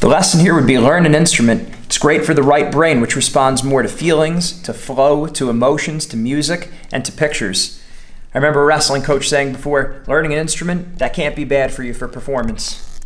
The lesson here would be learn an instrument. It's great for the right brain, which responds more to feelings, to flow, to emotions, to music, and to pictures. I remember a wrestling coach saying before learning an instrument, that can't be bad for you for performance.